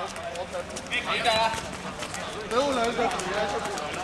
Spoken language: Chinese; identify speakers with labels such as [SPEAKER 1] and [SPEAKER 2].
[SPEAKER 1] 我我可你等啊给我来一个